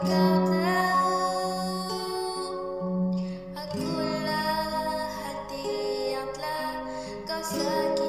Aku lah hati yang telah kau sakit.